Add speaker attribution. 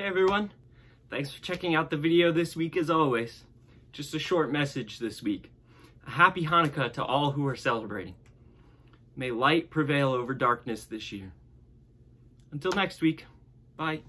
Speaker 1: Hey everyone, thanks for checking out the video this week as always. Just a short message this week. A happy Hanukkah to all who are celebrating. May light prevail over darkness this year. Until next week, bye.